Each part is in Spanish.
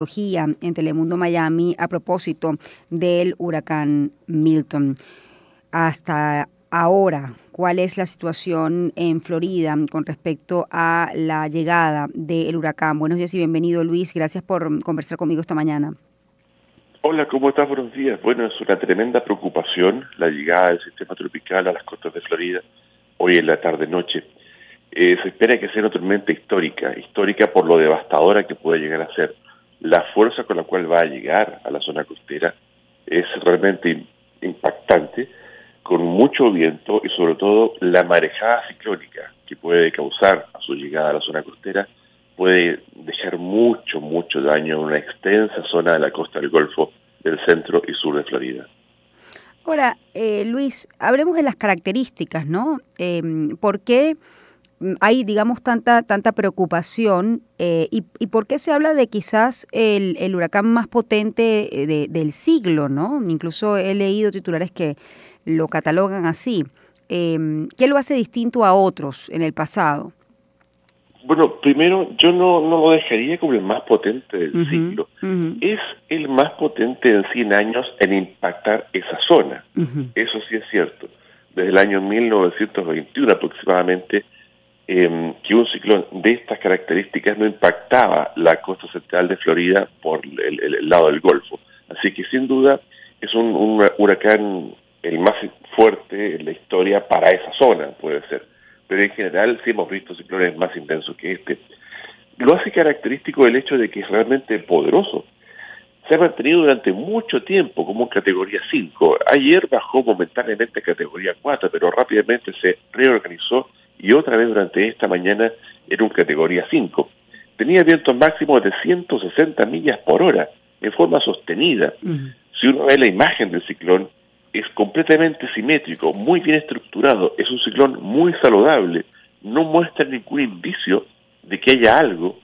en Telemundo Miami a propósito del huracán Milton. Hasta ahora, ¿cuál es la situación en Florida con respecto a la llegada del huracán? Buenos días y bienvenido Luis, gracias por conversar conmigo esta mañana. Hola, ¿cómo estás? Buenos días. Bueno, es una tremenda preocupación la llegada del sistema tropical a las costas de Florida hoy en la tarde-noche. Eh, se espera que sea una tormenta histórica, histórica por lo devastadora que puede llegar a ser la fuerza con la cual va a llegar a la zona costera es realmente impactante, con mucho viento y sobre todo la marejada ciclónica que puede causar a su llegada a la zona costera puede dejar mucho, mucho daño en una extensa zona de la costa del Golfo del centro y sur de Florida. Ahora, eh, Luis, hablemos de las características, ¿no? Eh, ¿Por qué hay, digamos, tanta, tanta preocupación eh, y, y, por qué se habla de quizás el, el huracán más potente eh, del siglo, ¿no? Incluso he leído titulares que lo catalogan así. Eh, ¿Qué lo hace distinto a otros en el pasado? Bueno, primero, yo no, no lo dejaría como el más potente del siglo. Es el más potente en 100 años en impactar esa zona. Eso sí es cierto. Desde el año 1921 aproximadamente, eh, que un ciclón de estas características no impactaba la costa central de Florida por el, lado del Golfo. Así que sin duda es un, huracán el más fuerte en la historia para esa zona, puede ser. Pero en general sí hemos visto ciclones más intensos que este. Lo hace característico el hecho de que es realmente poderoso. Se ha mantenido durante mucho tiempo como en categoría 5. Ayer bajó momentáneamente a categoría 4, pero rápidamente se reorganizó y otra vez durante esta mañana era un categoría 5. Tenía vientos máximos de 160 millas por hora, en forma sostenida. Si uno ve la imagen del ciclón, es completamente simétrico, muy bien estructurado, es un ciclón muy saludable, no muestra ningún indicio de que haya algo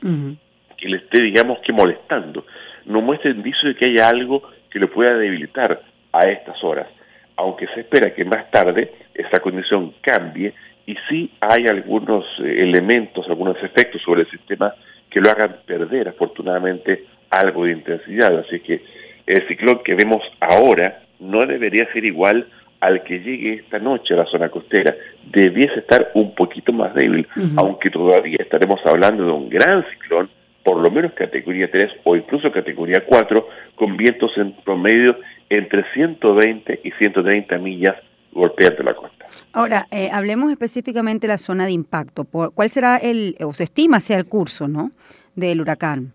que le esté, digamos, que molestando, no muestra indicio de que haya algo que lo pueda debilitar a estas horas, aunque se espera que más tarde esa condición cambie y sí hay algunos eh, elementos, algunos efectos sobre el sistema que lo hagan perder afortunadamente algo de intensidad. Así que el ciclón que vemos ahora no debería ser igual al que llegue esta noche a la zona costera. Debiese estar un poquito más débil, aunque todavía estaremos hablando de un gran ciclón, por lo menos categoría 3 o incluso categoría 4, con vientos en promedio entre 120 y 130 millas golpeando la costa. Ahora, eh, hablemos específicamente de la zona de impacto. ¿Cuál será el, o se estima sea el curso, ¿no, del huracán?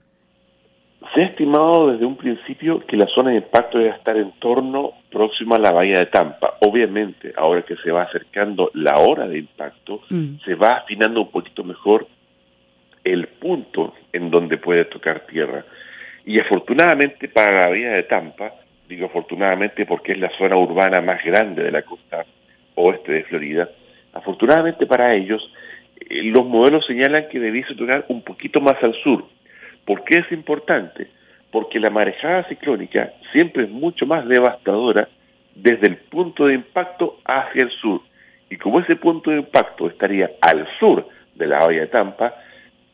Se ha estimado desde un principio que la zona de impacto debe estar en torno próximo a la bahía de Tampa. Obviamente, ahora que se va acercando la hora de impacto, mm. se va afinando un poquito mejor el punto en donde puede tocar tierra. Y afortunadamente para la bahía de Tampa, digo afortunadamente porque es la zona urbana más grande de la costa oeste de Florida, afortunadamente para ellos, eh, los modelos señalan que debiese tocar un poquito más al sur. ¿Por qué es importante? Porque la marejada ciclónica siempre es mucho más devastadora desde el punto de impacto hacia el sur. Y como ese punto de impacto estaría al sur de la bahía de Tampa,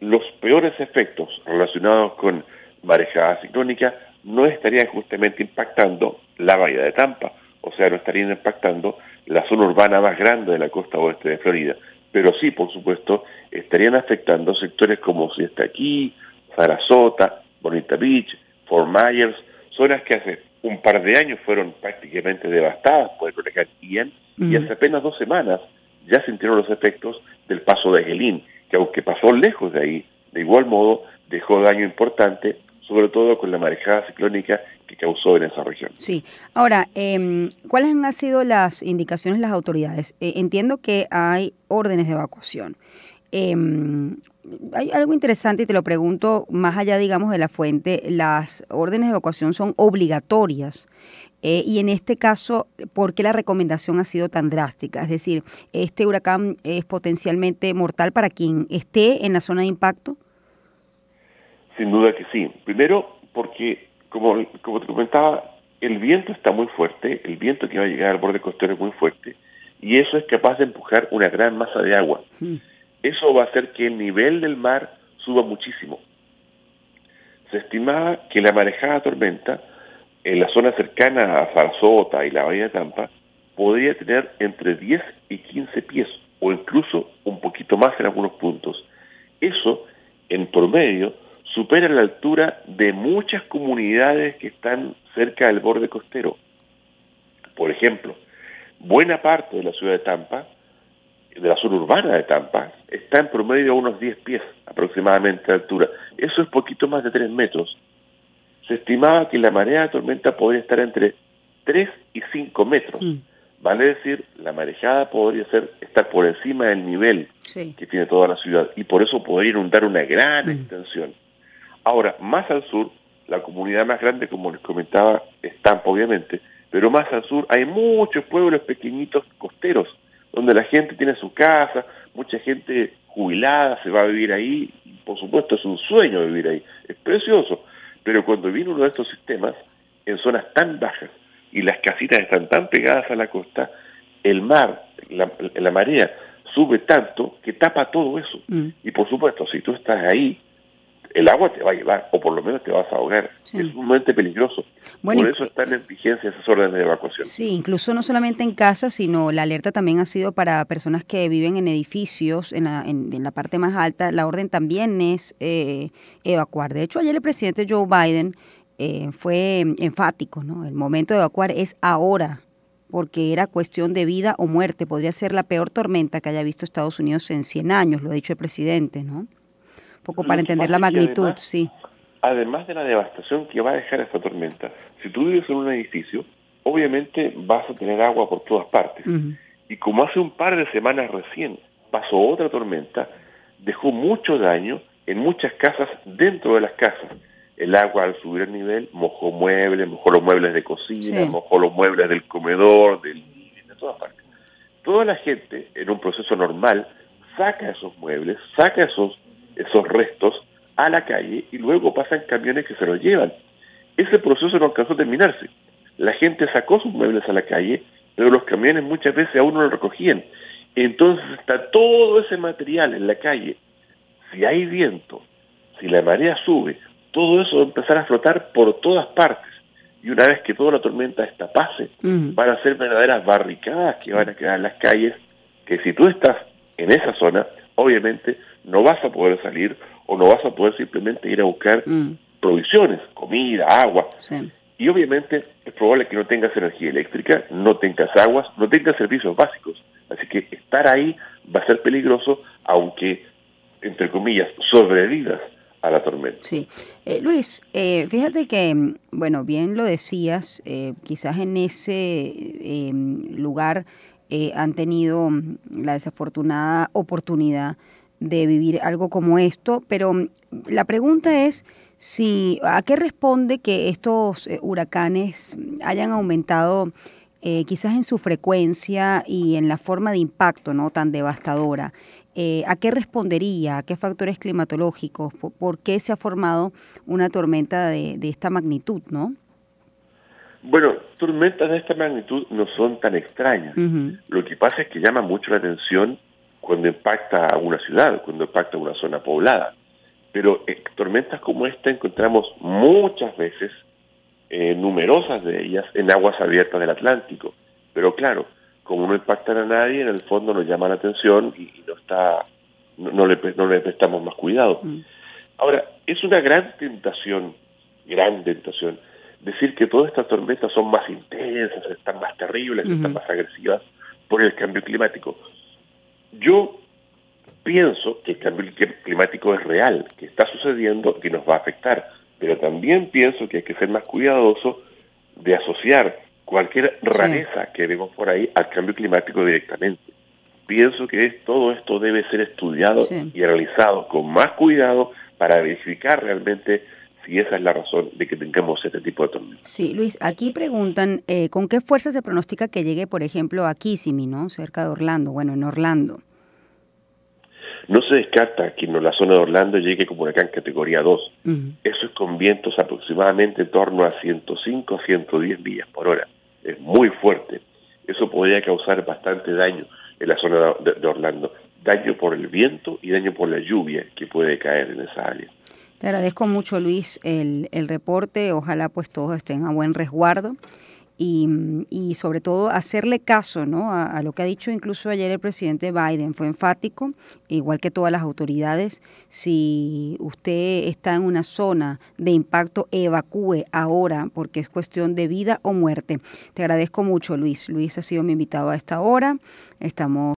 los peores efectos relacionados con marejada ciclónica no estarían justamente impactando la bahía de Tampa, o sea, no estarían impactando la zona urbana más grande de la costa oeste de Florida, pero sí, por supuesto, estarían afectando sectores como si está aquí, Sarasota, Bonita Beach, Fort Myers, zonas que hace un par de años fueron prácticamente devastadas por el huracán Ian y hace apenas dos semanas ya sintieron los efectos del paso de Helene, que aunque pasó lejos de ahí, de igual modo dejó daño importante sobre todo con la marejada ciclónica que causó en esa región. Sí. Ahora, eh, ¿cuáles han sido las indicaciones de las autoridades? Eh, entiendo que hay órdenes de evacuación. Eh, hay algo interesante y te lo pregunto más allá, digamos, de la fuente. Las órdenes de evacuación son obligatorias. Eh, y en este caso, ¿por qué la recomendación ha sido tan drástica? Es decir, ¿este huracán es potencialmente mortal para quien esté en la zona de impacto? Sin duda que sí. Primero, porque, como, como te comentaba, el viento está muy fuerte, el viento que va a llegar al borde costero es muy fuerte, y eso es capaz de empujar una gran masa de agua. Eso va a hacer que el nivel del mar suba muchísimo. se estimaba que la marejada tormenta en la zona cercana a Farsota y la bahía de Tampa podría tener entre 10 y 15 pies o incluso un poquito más en algunos puntos. Eso, en promedio, supera la altura de muchas comunidades que están cerca del borde costero. Por ejemplo, buena parte de la ciudad de Tampa, de la zona urbana de Tampa, está en promedio a unos 10 pies aproximadamente de altura. Eso es poquito más de 3 metros. Se estimaba que la marea de tormenta podría estar entre 3 y 5 metros. Mm. Vale decir, la marejada podría ser estar por encima del nivel que tiene toda la ciudad y por eso podría inundar una gran mm. extensión. Ahora, más al sur, la comunidad más grande, como les comentaba, es Tampa, obviamente, pero más al sur hay muchos pueblos pequeñitos costeros, donde la gente tiene su casa, mucha gente jubilada se va a vivir ahí, por supuesto es un sueño vivir ahí, es precioso, pero cuando viene uno de estos sistemas, en zonas tan bajas, y las casitas están tan pegadas a la costa, el mar, la, marea, sube tanto que tapa todo eso. Mm. Y por supuesto, si tú estás ahí, el agua te va a llevar, o por lo menos te vas a ahogar. Es sumamente peligroso. por eso están en vigencia esas órdenes de evacuación. Sí, incluso no solamente en casa, sino la alerta también ha sido para personas que viven en edificios, en la, en, la parte más alta. La orden también es eh, evacuar. De hecho, ayer el presidente Joe Biden eh, fue enfático, ¿no? El momento de evacuar es ahora, porque era cuestión de vida o muerte. Podría ser la peor tormenta que haya visto Estados Unidos en 100 años, lo ha dicho el presidente, ¿no? Poco para entender la magnitud, sí. Además de la devastación que va a dejar esta tormenta, si tú vives en un edificio, obviamente vas a tener agua por todas partes. Y como hace un par de semanas recién pasó otra tormenta, dejó mucho daño en muchas casas dentro de las casas el agua al subir el nivel mojó muebles, mojó los muebles de cocina, mojó los muebles del comedor, del, de todas partes. Toda la gente en un proceso normal saca esos muebles, saca esos, esos restos a la calle y luego pasan camiones que se los llevan. Ese proceso no alcanzó a terminarse. La gente sacó sus muebles a la calle, pero los camiones muchas veces aún no lo recogían. Entonces está todo ese material en la calle. Si hay viento, si la marea sube, todo eso va a empezar a flotar por todas partes. Y una vez que toda la tormenta esta pase, van a ser verdaderas barricadas que van a quedar en las calles, que si tú estás en esa zona, obviamente no vas a poder salir o no vas a poder simplemente ir a buscar provisiones, comida, agua. Y obviamente es probable que no tengas energía eléctrica, no tengas aguas, no tengas servicios básicos. Así que estar ahí va a ser peligroso, aunque, entre comillas, sobrevivas la tormenta. Sí. Eh, Luis, eh, fíjate que, mm, bueno, bien lo decías, eh, quizás en ese em, lugar han tenido mm, la desafortunada oportunidad de vivir algo como esto, pero mm, la pregunta es si a qué responde que estos huracanes hayan aumentado quizás en su frecuencia y en la forma de impacto no tan devastadora eh, ¿a qué respondería? ¿A qué factores climatológicos? ¿Por, qué se ha formado una tormenta de, esta magnitud, no? Bueno, tormentas de esta magnitud no son tan extrañas. Lo que pasa es que llama mucho la atención cuando impacta a una ciudad, cuando impacta a una zona poblada. Pero eh, tormentas como esta encontramos muchas veces, eh, numerosas de ellas, en aguas abiertas del Atlántico. Pero claro, como no impactan a nadie, en el fondo nos llama la atención y, no está no, le, no le prestamos más cuidado. Mm. Ahora, es una gran tentación, gran tentación, decir que todas estas tormentas son más intensas, están más terribles, están más agresivas por el cambio climático. Yo pienso que el cambio climático es real, que está sucediendo, que nos va a afectar, pero también pienso que hay que ser más cuidadoso de asociar cualquier rareza que vemos por ahí al cambio climático directamente. Pienso que todo esto debe ser estudiado y realizado con más cuidado para verificar realmente si esa es la razón de que tengamos este tipo de tormenta. Sí, Luis, aquí preguntan, eh, ¿con qué fuerza se pronostica que llegue, por ejemplo, a Kissimmee, ¿no? cerca de Orlando, bueno, en Orlando? No se descarta que en la zona de Orlando llegue como huracán categoría 2. Eso es con vientos aproximadamente en torno a 105 a 110 millas por hora. Es muy fuerte. Eso podría causar bastante daño en la zona de, Orlando. Daño por el viento y daño por la lluvia que puede caer en esa área. Te agradezco mucho, Luis, el, el reporte. Ojalá pues todos estén a buen resguardo y, sobre todo hacerle caso ¿no? A, lo que ha dicho incluso ayer el presidente Biden. Fue enfático, igual que todas las autoridades, si usted está en una zona de impacto, evacúe ahora porque es cuestión de vida o muerte. Te agradezco mucho, Luis. Luis ha sido mi invitado a esta hora. Estamos